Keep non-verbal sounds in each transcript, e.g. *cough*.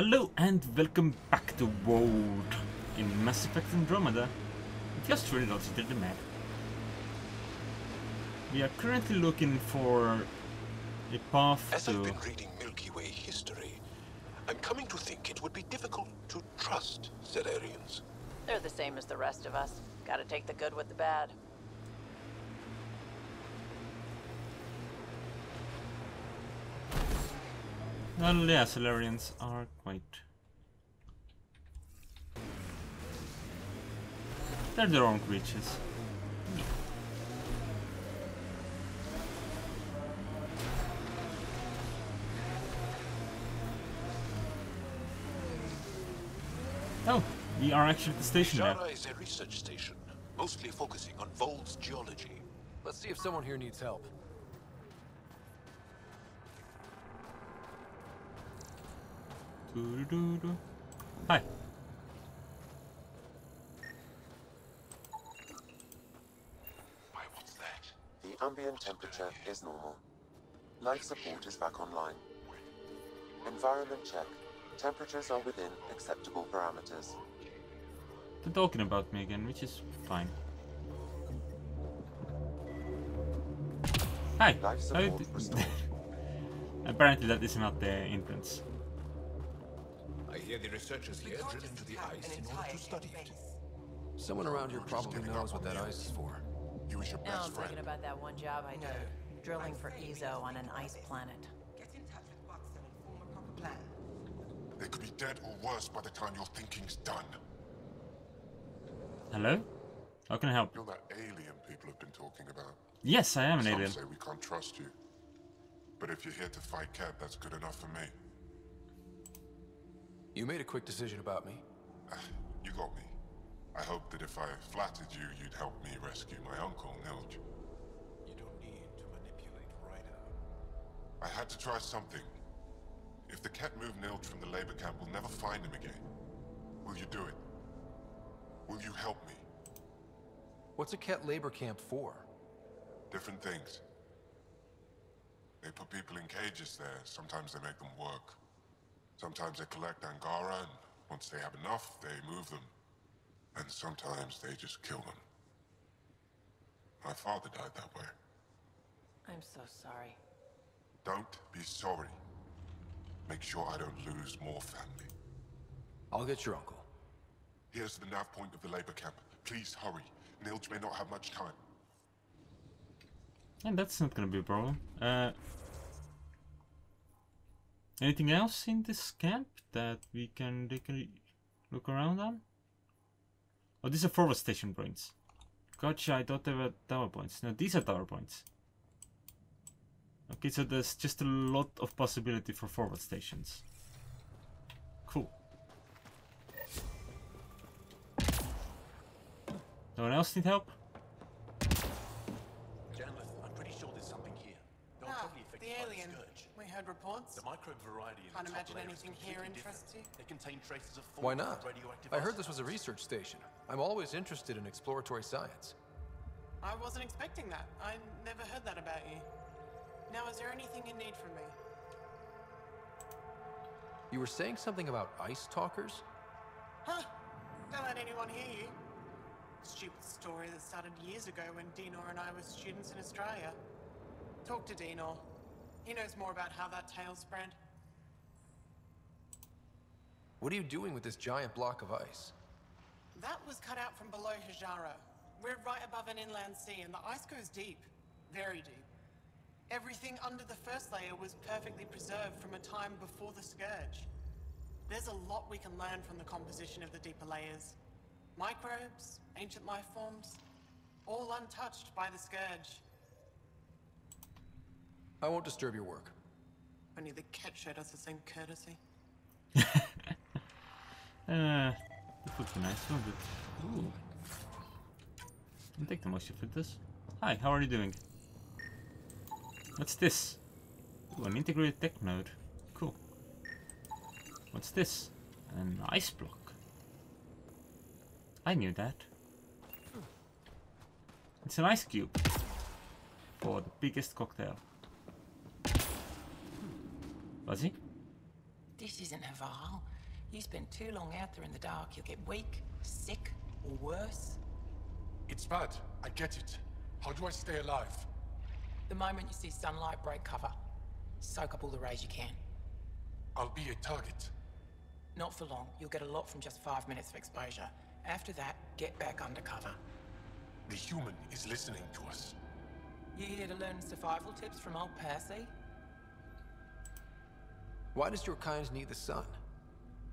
Hello and welcome back to World in Mass Effect Andromeda. Just reloaded to the map. We are currently looking for a path As to... I've been reading Milky Way history, I'm coming to think it would be difficult to trust Salarians. They're the same as the rest of us. Gotta take the good with the bad. Well, yeah, Salarians are quite... They're their own creatures. Oh, we are actually at the station now. Hjara is a research station, mostly focusing on Voeld's geology. Let's see if someone here needs help. Doo-doo-doo-doo. Hi. Why, what's that? The ambient temperature is normal. Life support is back online. Environment check. Temperatures are within acceptable parameters. They're talking about me again, which is fine. Hi. Life support oh, restored. *laughs* Apparently that is not the entrance. I hear the researchers here drill into the ice in order to study it. Someone around here probably knows what that ice is for. He was your Now best I'm friend. thinking about that one job I did. Drilling for eezo on an ice planet. Get in touch with Buxton and form a proper plan. They could be dead or worse by the time your thinking's done. Hello? How can I help? You're that alien people have been talking about. Yes, I am an Some alien. say we can't trust you. But if you're here to fight Kett, that's good enough for me. You made a quick decision about me. *sighs* You got me. I hoped that if I flattered you, you'd help me rescue my uncle, Nilj. You don't need to manipulate Ryder. I had to try something. If the Kett move Nilj from the labor camp, we'll never find him again. Will you do it? Will you help me? What's a Kett labor camp for? Different things. They put people in cages there. Sometimes they make them work. Sometimes they collect Angara, and once they have enough, they move them. And sometimes they just kill them. My father died that way. I'm so sorry. Don't be sorry. Make sure I don't lose more family. I'll get your uncle. Here's the nav point of the labor camp. Please hurry. Nilj may not have much time. And that's not gonna be a problem. Uh, anything else in this camp that we can take a look around on? Oh, these are forward station points. Gotcha, I thought they were tower points. No, these are tower points. Okay, so there's just a lot of possibility for forward stations. Cool. No one else need help? Janlith, I'm pretty sure there's something here. They'll Ah, the alien. scourge. We heard reports. The microbe variety in Can't the top imagine anything here completely interests different. you. They contain traces of Why not? radioactive I heard this was a research station. I'm always interested in exploratory science. I wasn't expecting that. I never heard that about you. Now, is there anything you need from me? You were saying something about ice talkers? Huh? Don't let anyone hear you. Stupid story that started years ago when Dinor and I were students in Australia. Talk to Dinor. He knows more about how that tale spread. What are you doing with this giant block of ice? That was cut out from below Hjara. We're right above an inland sea, and the ice goes deep. Very deep. Everything under the first layer was perfectly preserved from a time before the Scourge. There's a lot we can learn from the composition of the deeper layers. Microbes, ancient life forms, all untouched by the Scourge. I won't disturb your work. Only the Kett showed us the same courtesy. Uh, that would be nice, wouldn't it? Ooh. I'll take the moisture filters. Hi, how are you doing? What's this? Ooh, an integrated tech node. Cool. What's this? An ice block. I knew that. It's an ice cube. For the biggest cocktail. Was he? This isn't a Havarl. You spend too long out there in the dark, you'll get weak, sick, or worse. It's bad. I get it. How do I stay alive? The moment you see sunlight, break cover. Soak up all the rays you can. I'll be a target. Not for long. You'll get a lot from just five minutes of exposure. After that, get back under cover. The human is listening to us. You here to learn survival tips from old Percy? Why does your kind need the sun?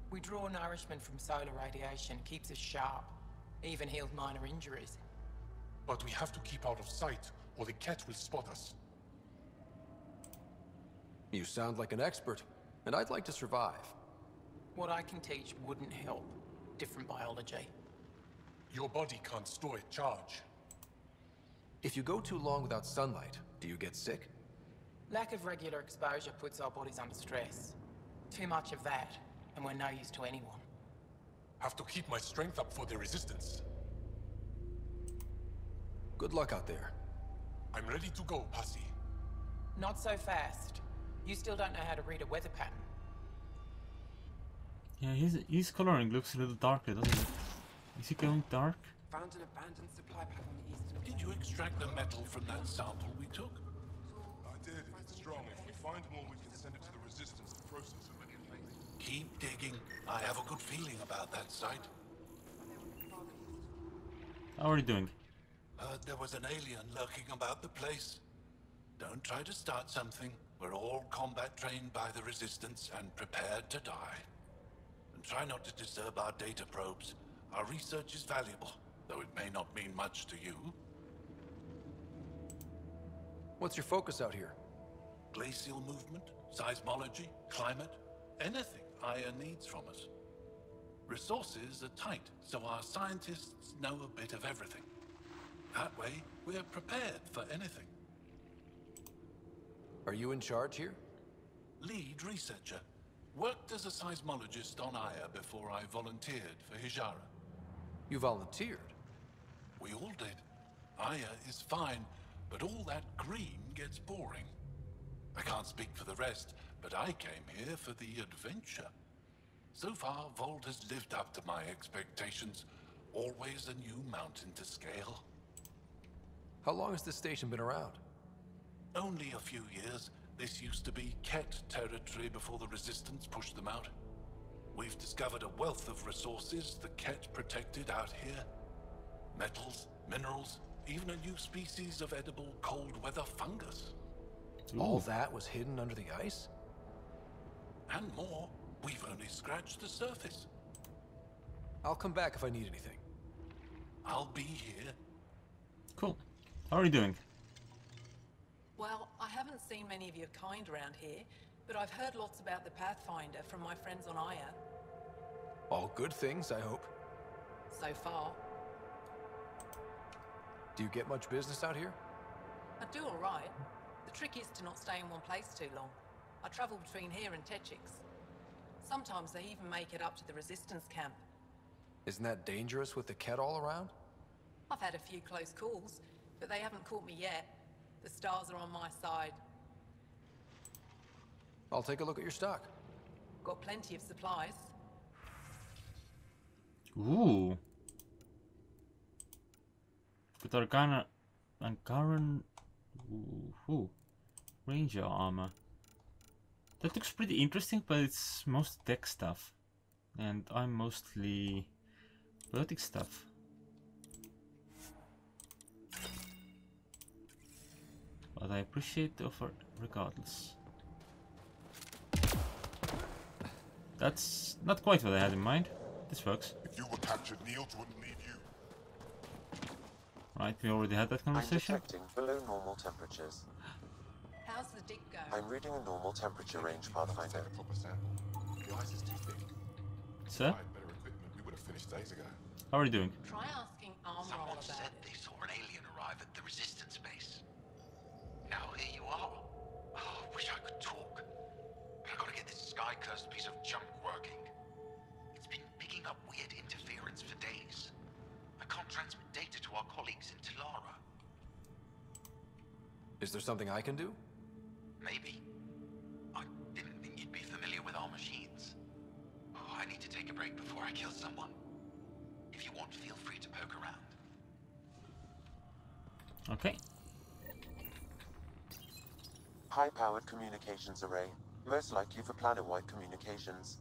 We draw nourishment from solar radiation, keeps us sharp. Even heals minor injuries. But we have to keep out of sight, or the Kett will spot us. You sound like an expert, and I'd like to survive. What I can teach wouldn't help. Different biology. Your body can't store a charge. If you go too long without sunlight, do you get sick? Lack of regular exposure puts our bodies under stress. Too much of that, and we're no use to anyone. Have to keep my strength up for the resistance. Good luck out there. I'm ready to go, Passy. Not so fast. You still don't know how to read a weather pattern. Yeah, his his coloring looks a little darker, doesn't it? Is he going dark? Found an abandoned supply pack on the eastern Did you extract the metal from that sample we took? I did. It's strong. If we find more, we can send it to the Resistance to process it. Keep digging. I have a good feeling about that site. How are you doing? Heard there was an alien lurking about the place. Don't try to start something. We're all combat trained by the Resistance and prepared to die. And try not to disturb our data probes. Our research is valuable, though it may not mean much to you. What's your focus out here? Glacial movement, seismology, climate, anything Aya needs from us. Resources are tight, so our scientists know a bit of everything. That way, we're prepared for anything. Are you in charge here? Lead researcher. Worked as a seismologist on Aya before I volunteered for Hjara. You volunteered. We all did. Aya is fine, but all that green gets boring. I can't speak for the rest, but I came here for the adventure. So far, Voeld has lived up to my expectations. Always a new mountain to scale. How long has this station been around? Only a few years. This used to be Kett territory before the Resistance pushed them out. We've discovered a wealth of resources the Kett protected out here. Metals, minerals, even a new species of edible cold weather fungus. All that was hidden under the ice? And more. We've only scratched the surface. I'll come back if I need anything. I'll be here. Cool. How are you doing? Well, I haven't seen many of your kind around here, but I've heard lots about the Pathfinder from my friends on Aya. All good things, I hope. So far. Do you get much business out here? I do alright. The trick is to not stay in one place too long. I travel between here and Techix. Sometimes they even make it up to the Resistance camp. Isn't that dangerous with the Kett all around? I've had a few close calls, but they haven't caught me yet. The stars are on my side. I'll take a look at your stock. Got plenty of supplies. Ooh. With Arcana... Ankaran... Ooh, ooh. Ranger armor. That looks pretty interesting, but it's most tech stuff. And I'm mostly... Poetic stuff. But I appreciate the offer regardless. That's not quite what I had in mind. This works. If you were captured, Niels wouldn't leave you. Right, we already had that I'm conversation. detecting below normal temperatures. How's the dig go? I'm reading a normal temperature range, Pathfinder. Take a proper sample. The ice is too thick. Sir, If I had better equipment, we would have finished days ago. how are you doing? Try asking Armor all Someone about said it. they saw an alien arrive at the resistance base. Now here you are. Oh, wish I could talk. But I gotta get this sky-cursed piece of junk working. It's been picking up weird interference for days. I can't transmit data to our colleagues in Talara. Is there something I can do? High-powered communications array. Most likely for planet-wide communications.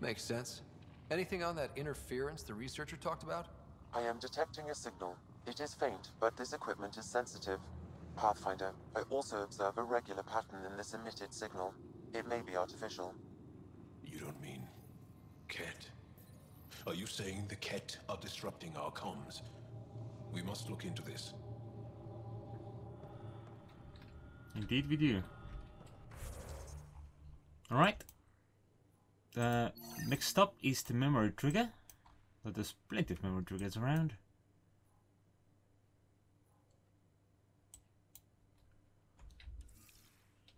Makes sense. Anything on that interference the researcher talked about? I am detecting a signal. It is faint, but this equipment is sensitive. Pathfinder, I also observe a regular pattern in this emitted signal. It may be artificial. You don't mean... Kett? Are you saying the Kett are disrupting our comms? We must look into this. Indeed we do. Alright. The next stop is the memory trigger. But there's plenty of memory triggers around.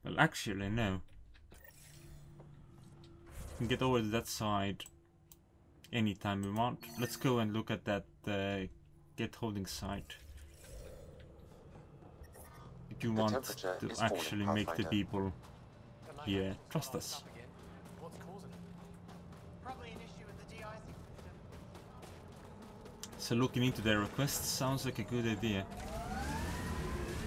Well, actually, no. We can Kett over to that side anytime we want. Let's go and look at that uh, get holding site. If you The want to actually make the people here trust us. What's causing it? Probably an issue with the de-icing system. So looking into their requests sounds like a good idea.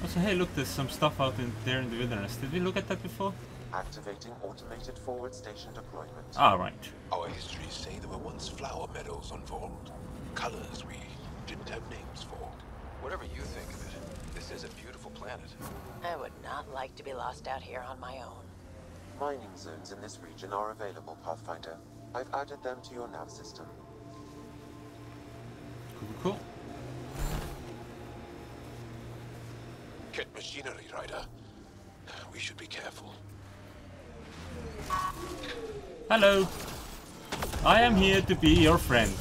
Also, hey, look, there's some stuff out in there in the wilderness. Did we look at that before? Activating automated forward station deployment. Ah, right. Our histories say there were once flower meadows on Voeld. Colors we didn't have names for. Whatever you think of it, this is a beautiful planet. I would not like to be lost out here on my own. Mining zones in this region are available, Pathfinder. I've added them to your nav system. Cool, cool. Kett machinery, Ryder. We should be careful. Hello. I am here to be your friend.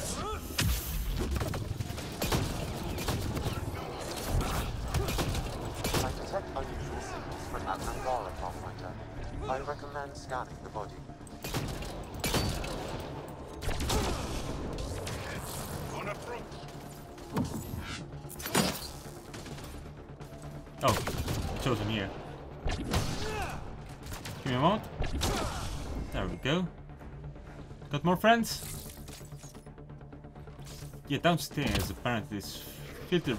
I scanning the body. On approach. Oh, chosen here. Give me a moment. There we go. Got more friends? Yeah, downstairs apparently is filled to the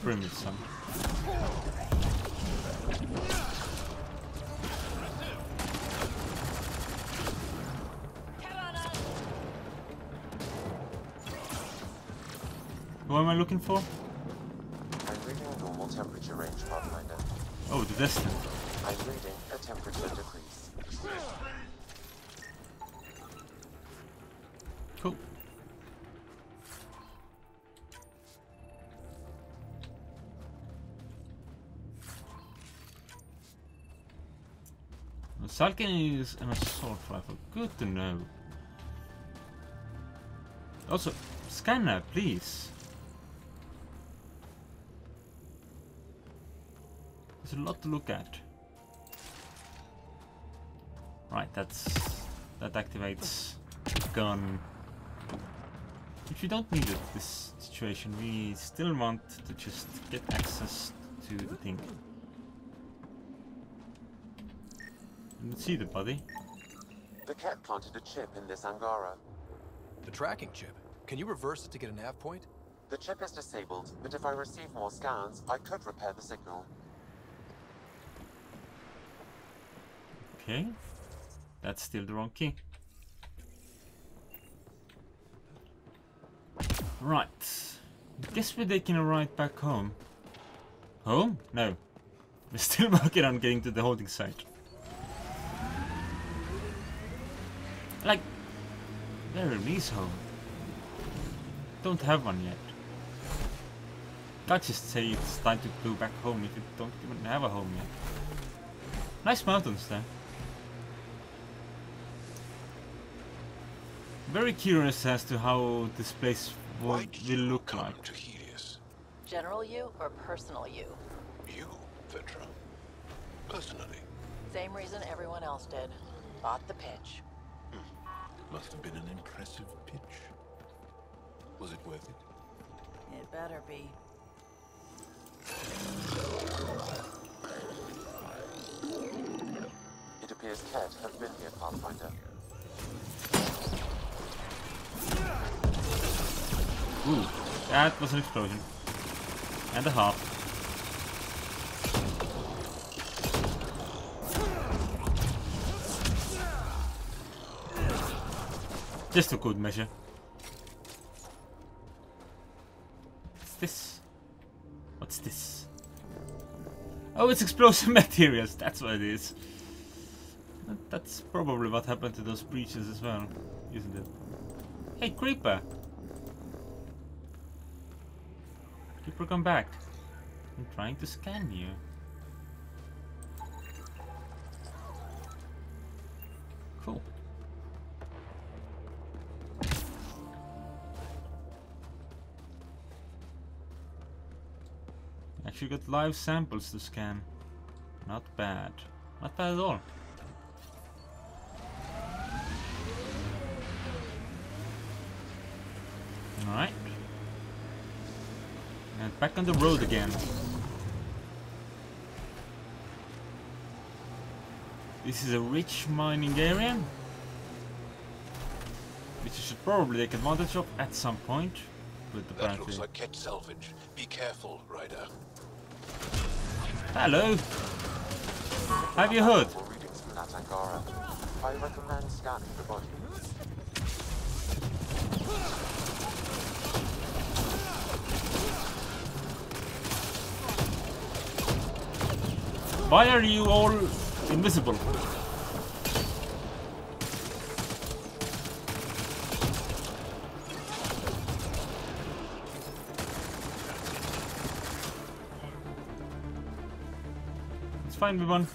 am I looking for? I'm reading normal temperature range, Pathfinder. Oh, the distance. I'm reading a temperature decrease. Cool. Salkin is an assault rifle. Good to know. Also, scanner, please. There's a lot to look at. Right, that's that activates gun. If you don't need it this situation, we still want to just get access to the thing. Let's see the body. The Kett planted a chip in this Angara. The tracking chip. Can you reverse it to get a nav point? The chip is disabled, but if I receive more scans, I could repair the signal. Okay. That's still the wrong key. Right. Guess we're taking a ride back home. Home? No. We're still *laughs* working on getting to the holding site. Like, where is home? Don't have one yet. Can't just say it's time to go back home if you don't even have a home yet. Nice mountains there. Very curious as to how this place will, will look like. to Heleus? General you or personal you? You, Vetra. Personally. Same reason everyone else did. Bought the pitch. Hmm. Must have been an impressive pitch. Was it worth it? It better be. It appears Kett has been here, Pathfinder. Ooh, that was an explosion. And a half. Just a good measure. What's this? What's this? Oh, it's explosive *laughs* materials. That's what it is. That's probably what happened to those breaches as well, isn't it? Hey, Creeper! Creeper, come back. I'm trying to scan you. Cool. Actually got live samples to scan. Not bad. Not bad at all. Alright. And back on the road again. This is a rich mining area. Which you should probably take advantage of at some point. With But That apparently... looks like catch salvage. Be careful, Ryder. Hello! Have you heard? Multiple readings from that Angara. I recommend scanning the body. Why are you all invisible? It's fine, everyone.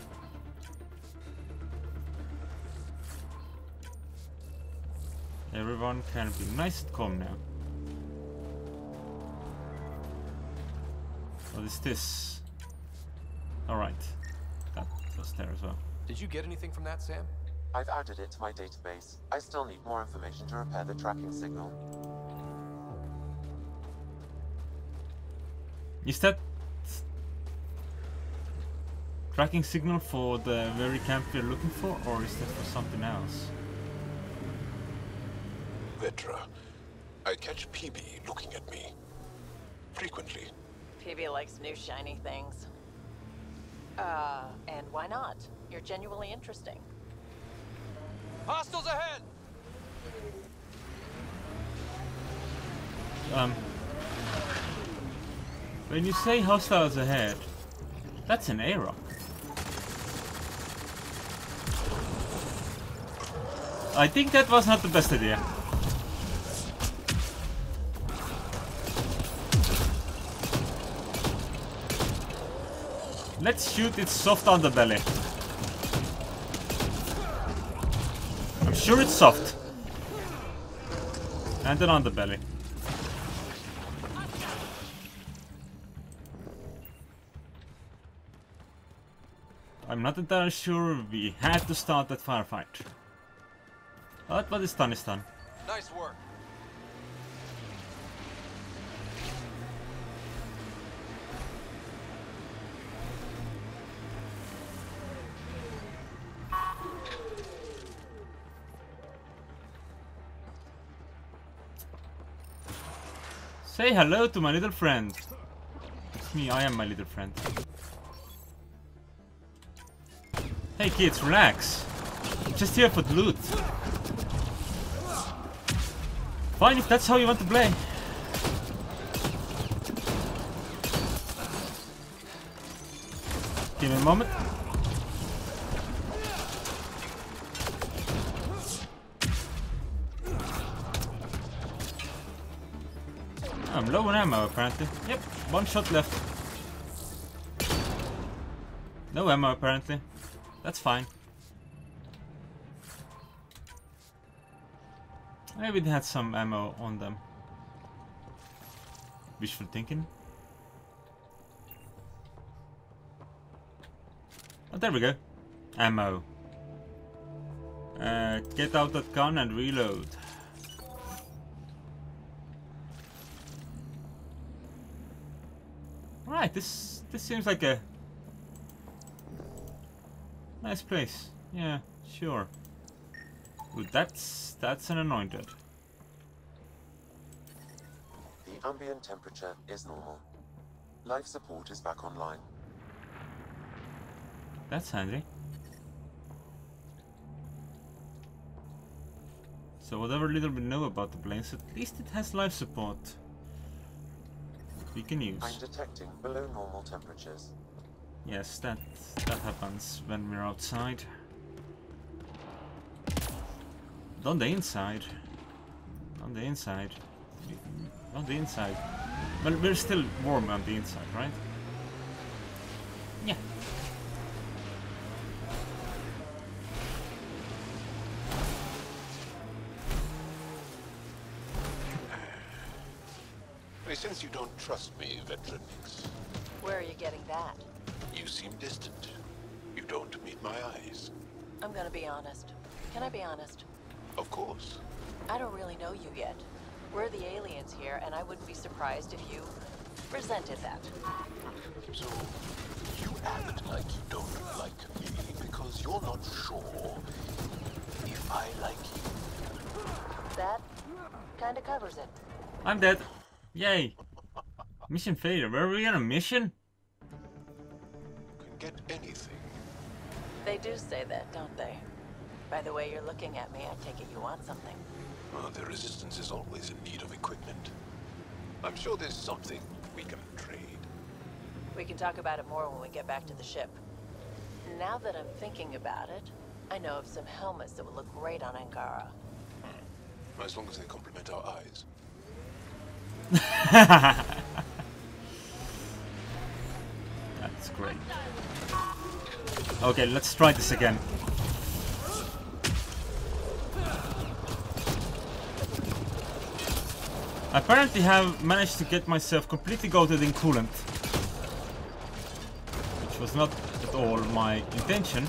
Everyone can be nice and calm now. What is this? Alright. That was there as well. Did you get anything from that, Sam? I've added it to my database. I still need more information to repair the tracking signal. Is that tracking signal for the very camp we're looking for, or is that for something else? Vetra, I catch Peebee looking at me. Frequently. Peebee likes new shiny things. Uh, and why not? You're genuinely interesting. Hostiles ahead! Um, when you say hostiles ahead, that's an eiroch. I think that was not the best idea. Let's shoot its soft underbelly. I'm sure it's soft. And an underbelly. I'm not entirely sure we had to start that firefight. But what is done is done. Nice work. Say hello to my little friend. It's me, I am my little friend. Hey kids, relax. I'm just here for the loot. Fine if that's how you want to play. Give me a moment. I'm low on ammo apparently. Yep, one shot left. No ammo apparently. That's fine. Maybe they had some ammo on them. Wishful thinking. Oh, there we go. Ammo. Uh, get out that gun and reload. This this seems like a nice place. Yeah, sure. Ooh, that's that's an anointed. The Ambient temperature is normal. Life support is back online. That's handy. So whatever little we know about the planes, at least it has life support. We can use. I'm detecting below normal temperatures. Yes, that that happens when we're outside. On the inside. On the inside. On the inside. Well, we're still warm on the inside, right? Yeah. Trust me, Veteran Nix. Where are you getting that? You seem distant. You don't meet my eyes. I'm gonna be honest. Can I be honest? Of course. I don't really know you yet. We're the aliens here, and I wouldn't be surprised if you resented that. So, you act like you don't like me because you're not sure if I like you. That kinda covers it. I'm dead. Yay. Mission failure. Were we on a mission? Can get anything. They do say that, don't they? By the way you're looking at me, I take it you want something. Well, the Resistance is always in need of equipment. I'm sure there's something we can trade. We can talk about it more when we get back to the ship. Now that I'm thinking about it, I know of some helmets that would look great on Angara. Hmm. As long as they complement our eyes. *laughs* That's great. Okay, let's try this again. I apparently have managed to get myself completely coated in coolant. Which was not at all my intention.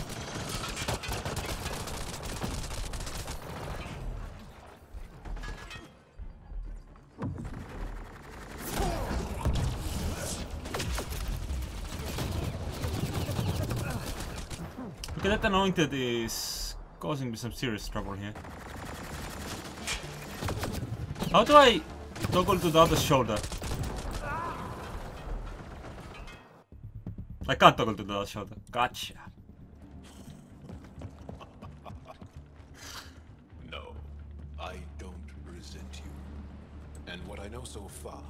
That anointed is causing me some serious trouble here. How do I toggle to the other shoulder? I can't toggle to the other shoulder. Gotcha. No, I don't resent you. And what I know so far,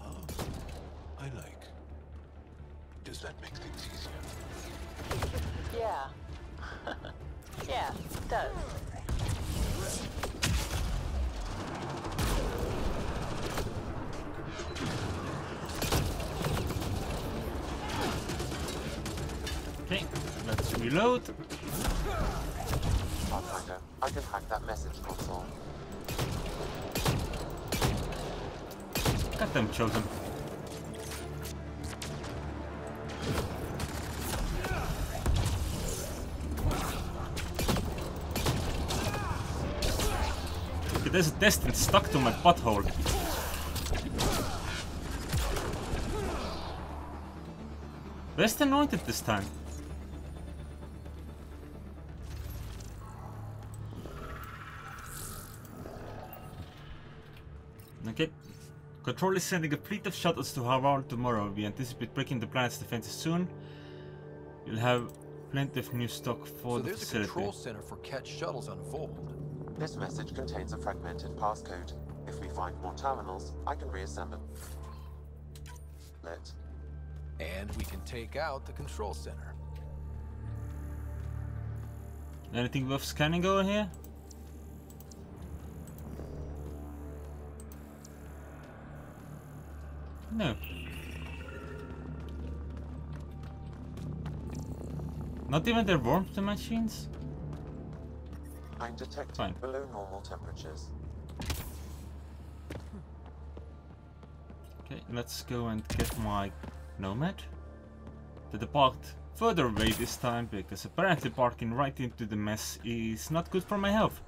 I like. Yeah, it does. Okay, let's reload. I can hack that message console. Got them chosen. There's a destined stuck to my butthole. Where's the anointed this time? Okay. Control is sending a fleet of shuttles to Havarl tomorrow. We anticipate breaking the planet's defenses soon. You'll have plenty of new stock for so the there's facility. a control center for catch shuttles on Voeld. This message contains a fragmented passcode. If we find more terminals, I can reassemble it. And we can take out the control center. Anything worth scanning over here? No. Not even their warmth the machines? I'm detecting Fine. below normal temperatures. Okay, let's go and get my Nomad. To depart further away this time because apparently parking right into the mess is not good for my health.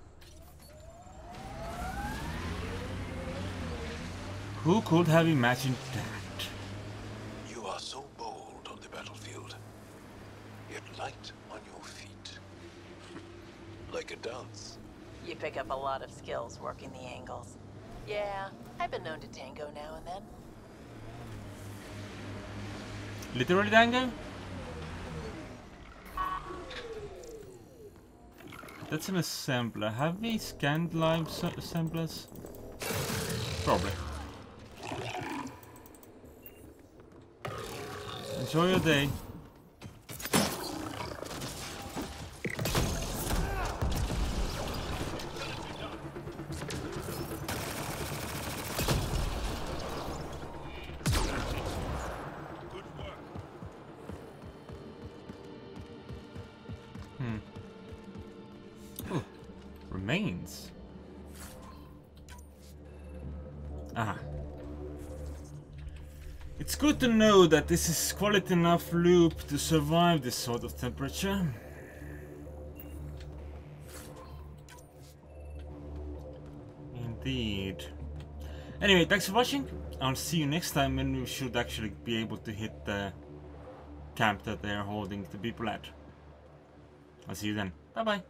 Who could have imagined that? up a lot of skills working the angles. Yeah, I've been known to tango now and then. Literally tango? That's an assembler. Have we scanned live assemblers? Probably. Enjoy your day. To know that this is quality enough loop to survive this sort of temperature. Indeed. Anyway, thanks for watching. I'll see you next time when we should actually be able to hit the camp that they are holding the people at. I'll see you then. Bye bye.